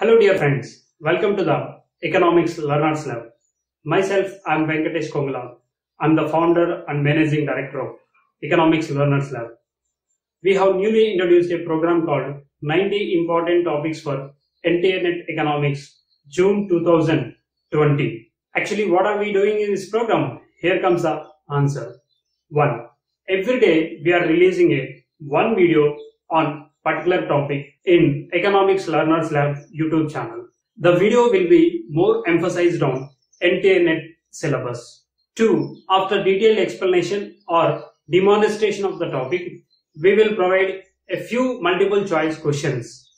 Hello dear friends, welcome to the Economics Learners Lab. Myself, I am Venkatesh Kongala. I am the founder and managing director of Economics Learners Lab. We have newly introduced a program called 90 Important Topics for NTA Net Economics, June 2020. Actually, what are we doing in this program? Here comes the answer. 1. Every day we are releasing a one video on particular topic in Economics Learners Lab YouTube channel. The video will be more emphasized on NTA Net syllabus. 2. After detailed explanation or demonstration of the topic, we will provide a few multiple choice questions.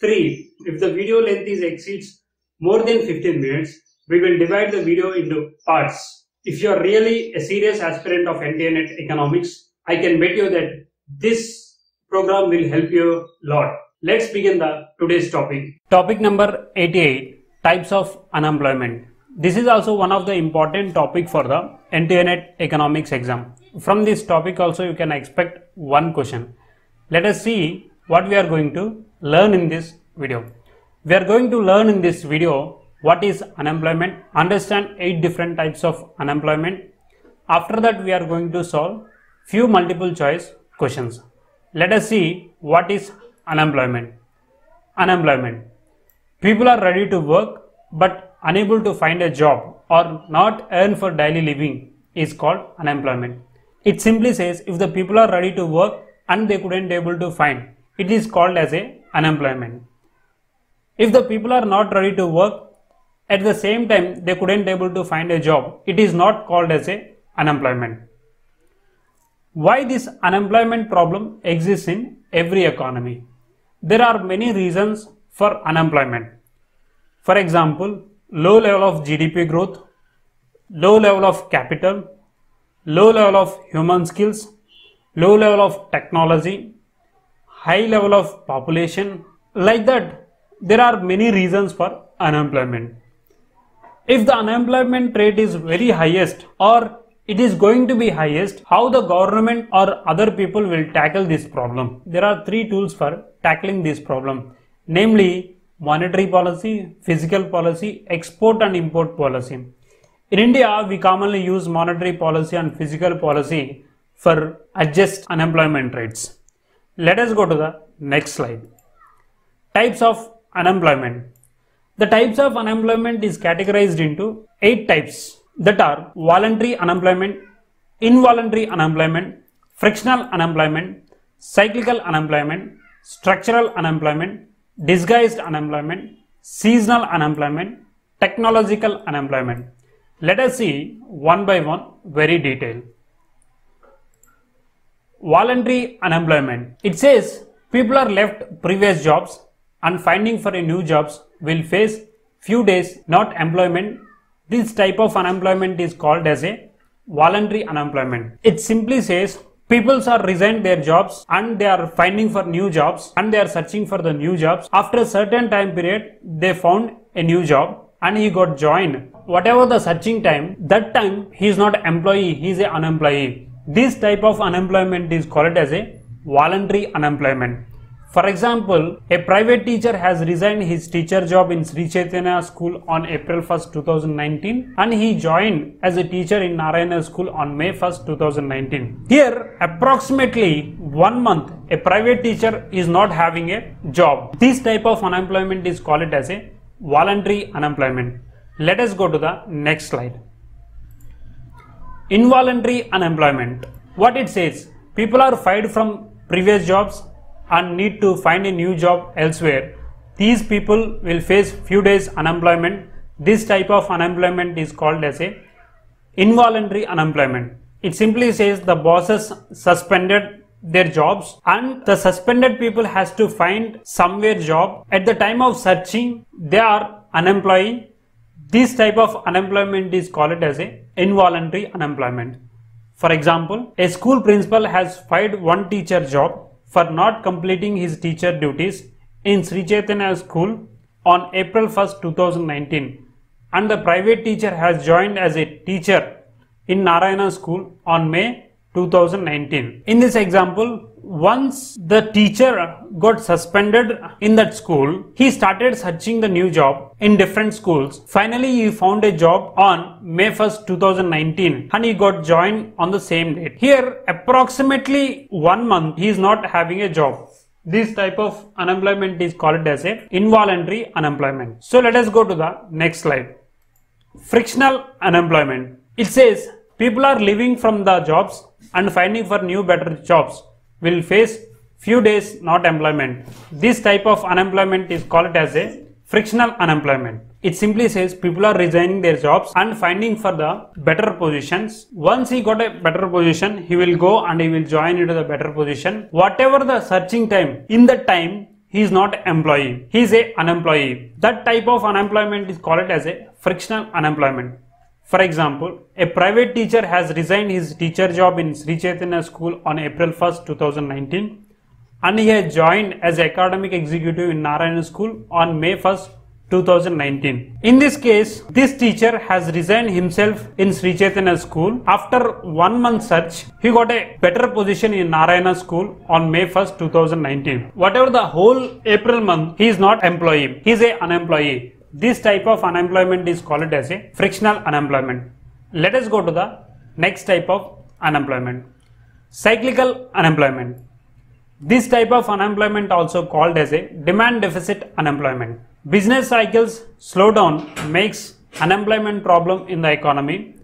3. If the video length is exceeds more than 15 minutes, we will divide the video into parts. If you are really a serious aspirant of NTA Net economics, I can bet you that this program will help you a lot. Let's begin the today's topic. Topic number 88 Types of Unemployment. This is also one of the important topic for the NTA Net economics exam. From this topic also you can expect one question. Let us see what we are going to learn in this video. We are going to learn in this video what is unemployment, understand 8 different types of unemployment. After that we are going to solve few multiple choice questions. Let us see what is unemployment. Unemployment. People are ready to work but unable to find a job or not earn for daily living is called unemployment. It simply says if the people are ready to work and they couldn't able to find, it is called as a unemployment. If the people are not ready to work at the same time they couldn't able to find a job, it is not called as a unemployment. Why this unemployment problem exists in every economy? There are many reasons for unemployment. For example, low level of GDP growth, low level of capital, low level of human skills, low level of technology, high level of population. Like that, there are many reasons for unemployment. If the unemployment rate is very highest or it is going to be highest, how the government or other people will tackle this problem? There are three tools for tackling this problem, namely monetary policy, fiscal policy, export and import policy. In India, we commonly use monetary policy and fiscal policy for adjust unemployment rates. Let us go to the next slide. Types of unemployment. The types of unemployment is categorized into eight types that are voluntary unemployment, involuntary unemployment, frictional unemployment, cyclical unemployment, structural unemployment, disguised unemployment, seasonal unemployment, technological unemployment. Let us see one by one very detailed. Voluntary unemployment. It says people are left previous jobs and finding for a new jobs will face few days not employment. This type of unemployment is called as a voluntary unemployment. It simply says people are resigned their jobs and they are finding for new jobs and they are searching for the new jobs. After a certain time period, they found a new job and he got joined. Whatever the searching time, that time he is not employee, he is an unemployee. This type of unemployment is called as a voluntary unemployment. For example, a private teacher has resigned his teacher job in Sri Chaitanya school on April 1st, 2019 and he joined as a teacher in Narayana school on May 1st, 2019. Here, approximately one month, a private teacher is not having a job. This type of unemployment is called as a voluntary unemployment. Let us go to the next slide. Involuntary unemployment. What it says, people are fired from previous jobs and need to find a new job elsewhere. These people will face few days unemployment. This type of unemployment is called as a involuntary unemployment. It simply says the bosses suspended their jobs and the suspended people has to find somewhere job. At the time of searching, they are unemployed. This type of unemployment is called as a involuntary unemployment. For example, a school principal has fired one teacher job for not completing his teacher duties in Sri Chaitanya school on April 1st, 2019 and the private teacher has joined as a teacher in Narayana school on May 2019. In this example, once the teacher got suspended in that school, he started searching the new job in different schools. Finally, he found a job on May 1st, 2019 and he got joined on the same date. Here, approximately one month, he is not having a job. This type of unemployment is called as a involuntary unemployment. So let us go to the next slide. Frictional unemployment. It says people are leaving from the jobs and finding for new better jobs will face few days not employment. This type of unemployment is called as a frictional unemployment. It simply says people are resigning their jobs and finding for the better positions. Once he got a better position, he will go and he will join into the better position. Whatever the searching time, in that time, he is not employee. He is a unemployee. That type of unemployment is called as a frictional unemployment. For example, a private teacher has resigned his teacher job in Sri Chaitanya School on April 1st, 2019 and he has joined as academic executive in Narayana School on May 1st, 2019. In this case, this teacher has resigned himself in Sri Chaitanya School. After one month search, he got a better position in Narayana School on May 1st, 2019. Whatever the whole April month, he is not employee. He is a unemployee. This type of unemployment is called as a frictional unemployment. Let us go to the next type of unemployment. Cyclical unemployment. This type of unemployment also called as a demand deficit unemployment. Business cycles slowdown makes unemployment problem in the economy.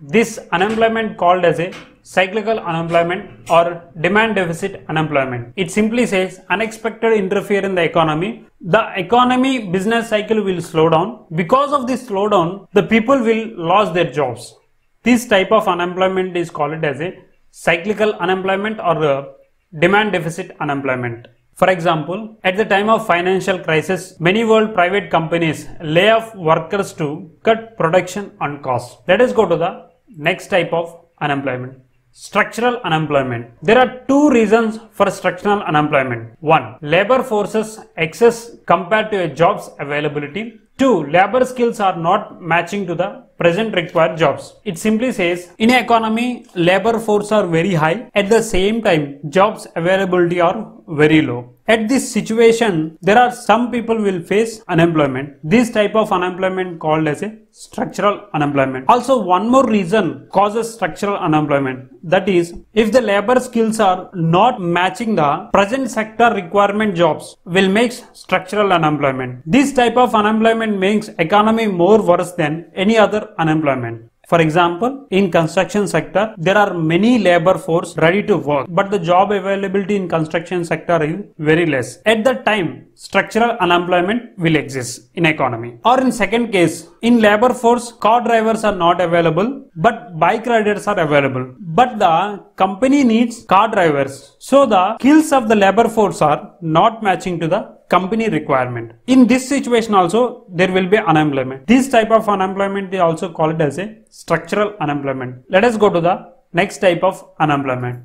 This unemployment called as a cyclical unemployment or demand deficit unemployment. It simply says unexpected interfere in the economy. The economy business cycle will slow down. Because of this slowdown, the people will lose their jobs. This type of unemployment is called as a cyclical unemployment or demand deficit unemployment. For example, at the time of financial crisis, many world private companies lay off workers to cut production and cost. Let us go to the next type of unemployment. Structural unemployment. There are two reasons for structural unemployment. One, labor forces excess compared to a job's availability. Two, labor skills are not matching to the present required jobs. It simply says in economy, labor force are very high. At the same time, jobs availability are very low. At this situation, there are some people will face unemployment. This type of unemployment called as a structural unemployment. Also, one more reason causes structural unemployment. That is, if the labor skills are not matching the present sector requirement jobs will make structural unemployment. This type of unemployment makes economy more worse than any other unemployment. For example, in construction sector, there are many labor force ready to work, but the job availability in construction sector is very less. At that time, structural unemployment will exist in economy. Or in second case, in labor force, car drivers are not available, but bike riders are available. But the company needs car drivers. So the skills of the labor force are not matching to the company requirement. In this situation also, there will be unemployment. This type of unemployment they also call it as a structural unemployment. Let us go to the next type of unemployment.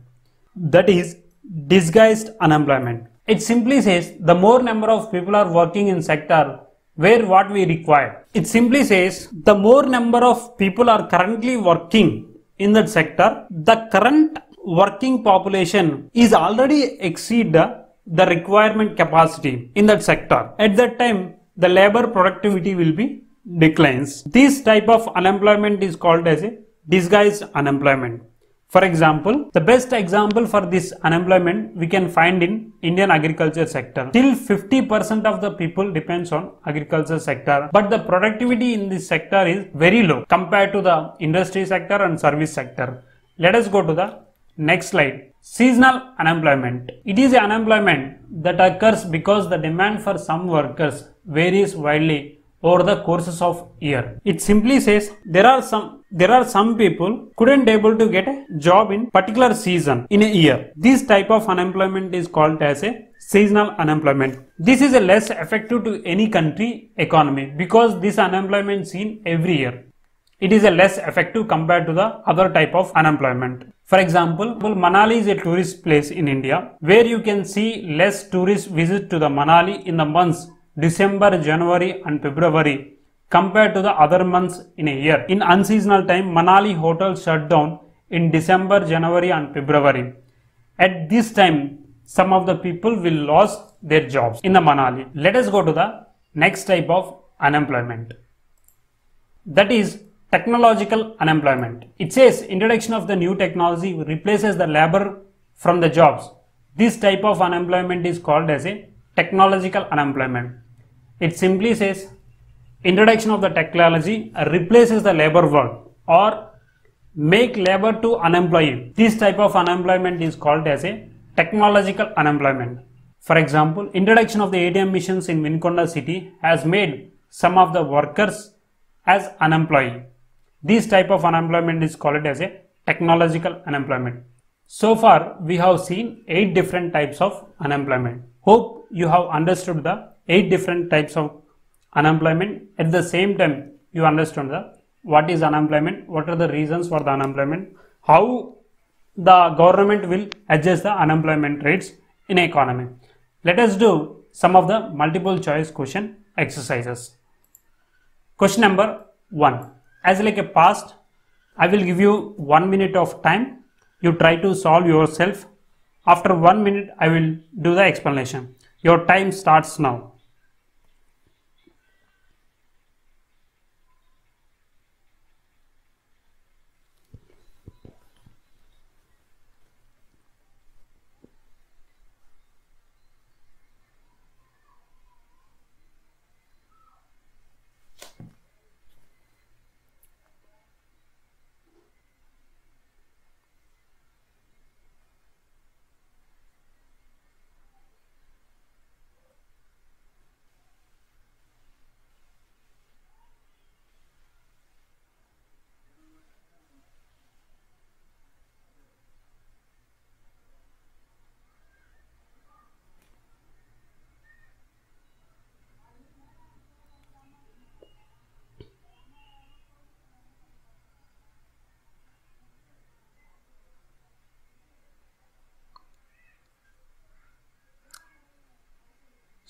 That is disguised unemployment. It simply says the more number of people are working in sector where what we require. It simply says the more number of people are currently working in that sector, the current working population is already exceed the, the requirement capacity in that sector. At that time, the labor productivity will be declines. This type of unemployment is called as a disguised unemployment. For example, the best example for this unemployment we can find in Indian agriculture sector. Till 50% of the people depends on agriculture sector, but the productivity in this sector is very low compared to the industry sector and service sector. Let us go to the next slide. Seasonal unemployment. It is unemployment that occurs because the demand for some workers varies widely over the courses of year. It simply says there are some there are some people couldn't able to get a job in particular season in a year. This type of unemployment is called as a seasonal unemployment. This is a less effective to any country economy because this unemployment seen every year. It is a less effective compared to the other type of unemployment. For example, Manali is a tourist place in India where you can see less tourists visit to the Manali in the months December, January and February compared to the other months in a year. In unseasonal time, Manali hotels shut down in December, January and February. At this time, some of the people will lose their jobs in the Manali. Let us go to the next type of unemployment. That is technological unemployment. It says introduction of the new technology replaces the labor from the jobs. This type of unemployment is called as a technological unemployment. It simply says introduction of the technology replaces the labor work or make labor to unemploy. This type of unemployment is called as a technological unemployment. For example, introduction of the ATM machines in Vinukonda city has made some of the workers as unemployed. This type of unemployment is called as a technological unemployment. So far, we have seen eight different types of unemployment. Hope you have understood the eight different types of unemployment. At the same time, you understand the what is unemployment, what are the reasons for the unemployment, how the government will adjust the unemployment rates in economy. Let us do some of the multiple choice question exercises. Question number 1. As like a past, I will give you 1 minute of time. You try to solve yourself. After 1 minute, I will do the explanation. Your time starts now.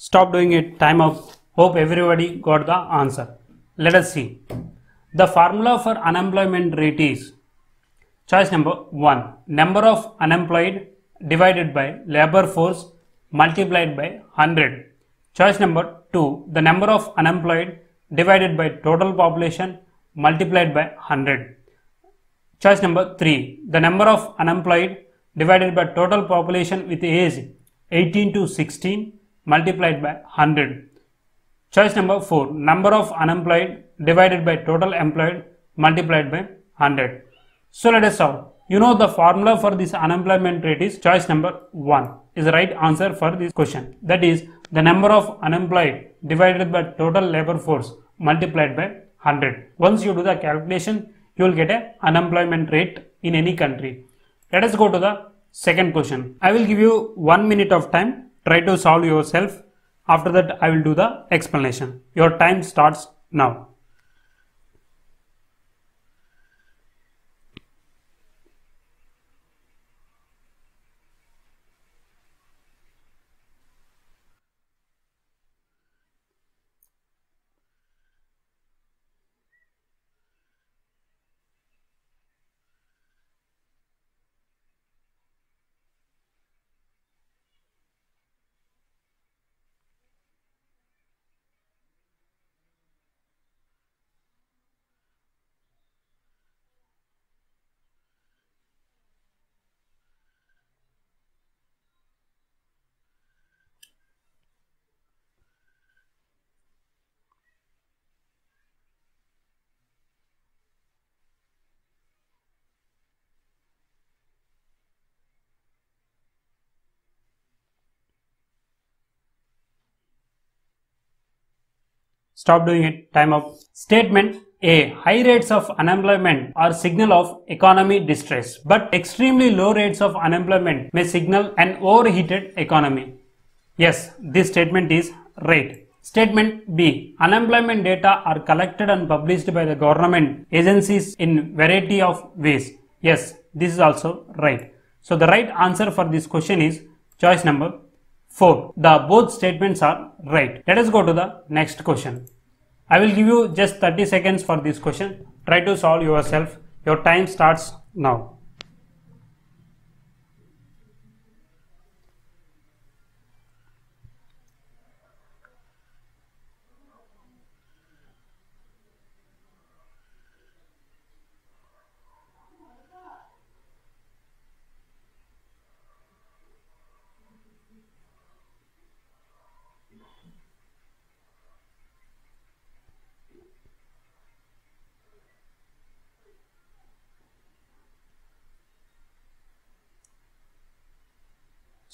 Stop doing it. Time up. Hope everybody got the answer. Let us see. The formula for unemployment rate is choice number 1. Number of unemployed divided by labor force multiplied by 100. Choice number 2. The number of unemployed divided by total population multiplied by 100. Choice number 3. The number of unemployed divided by total population with age 18 to 16 multiplied by 100. Choice number 4. Number of unemployed divided by total employed multiplied by 100. So let us solve. You know the formula for this unemployment rate is choice number 1 is the right answer for this question. That is the number of unemployed divided by total labor force multiplied by 100. Once you do the calculation, you will get a unemployment rate in any country. Let us go to the second question. I will give you one minute of time Try to solve yourself. After that, I will do the explanation. Your time starts now. Stop doing it. Time up. Statement A. High rates of unemployment are signal of economy distress, but extremely low rates of unemployment may signal an overheated economy. Yes, this statement is right. Statement B. Unemployment data are collected and published by the government agencies in variety of ways. Yes, this is also right. So the right answer for this question is choice number 4. The both statements are right. Let us go to the next question. I will give you just 30 seconds for this question. Try to solve yourself. Your time starts now.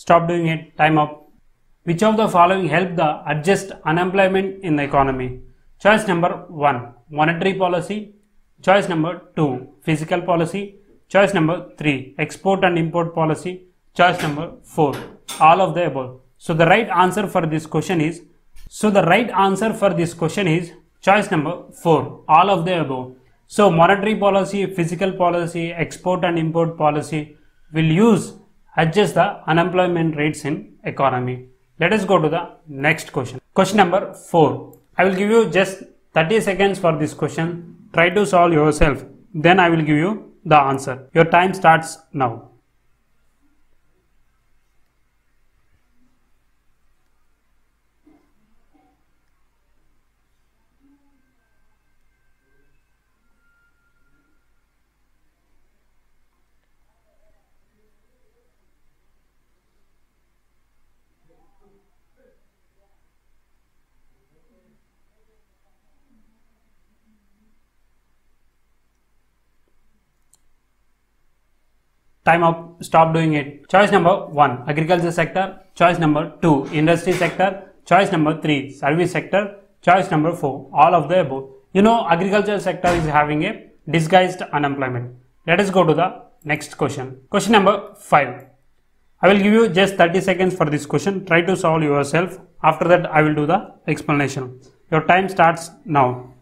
Stop doing it. Time up. Which of the following help the adjust unemployment in the economy? Choice number 1 monetary policy. Choice number 2 fiscal policy. Choice number 3 export and import policy. Choice number 4 all of the above. So the right answer for this question is so the right answer for this question is choice number 4 all of the above. So monetary policy, fiscal policy, export and import policy will use adjust the unemployment rates in economy. Let us go to the next question. Question number 4. I will give you just 30 seconds for this question. Try to solve yourself. Then I will give you the answer. Your time starts now. Time up. Stop doing it. Choice number 1 agriculture sector. Choice number 2 industry sector. Choice number 3 service sector. Choice number 4 all of the above. You know agriculture sector is having a disguised unemployment. Let us go to the next question. Question number 5. I will give you just 30 seconds for this question. Try to solve yourself. After that I will do the explanation. Your time starts now.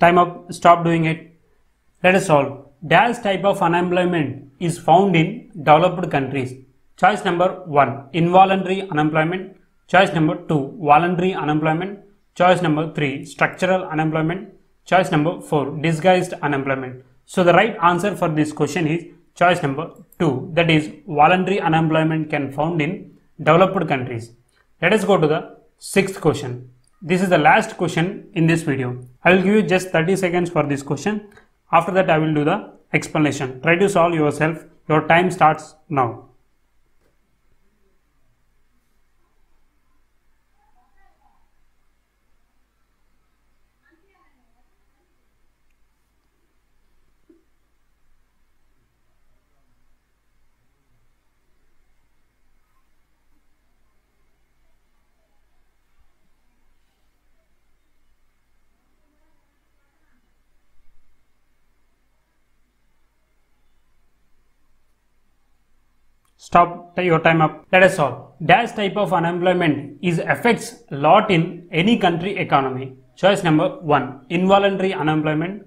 Time up. Stop doing it. Let us solve. Dash type of unemployment is found in developed countries. Choice number 1 involuntary unemployment. Choice number 2 voluntary unemployment. Choice number 3 structural unemployment. Choice number 4 disguised unemployment. So the right answer for this question is choice number 2 that is voluntary unemployment can found in developed countries. Let us go to the sixth question. This is the last question in this video. I will give you just 30 seconds for this question. After that I will do the explanation. Try to solve yourself. Your time starts now. Stop your time up. Let us solve. Dash type of unemployment is affects lot in any country economy. Choice number 1 involuntary unemployment.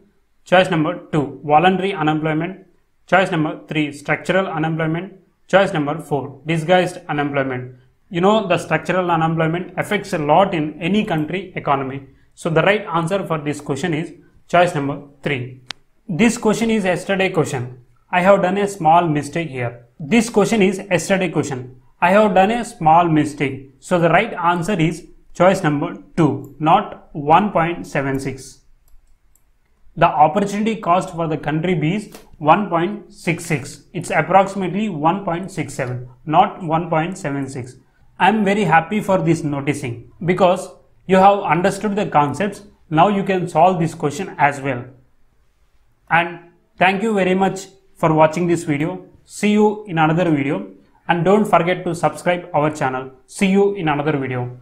Choice number 2 voluntary unemployment. Choice number 3 structural unemployment. Choice number 4 disguised unemployment. You know the structural unemployment affects a lot in any country economy. So the right answer for this question is choice number 3. This question is yesterday question. I have done a small mistake here. This question is yesterday question. I have done a small mistake. So the right answer is choice number 2, not 1.76. The opportunity cost for the country B is 1.66. It's approximately 1.67, not 1.76. I am very happy for this noticing because you have understood the concepts. Now you can solve this question as well. And thank you very much for watching this video. See you in another video and don't forget to subscribe our channel. See you in another video.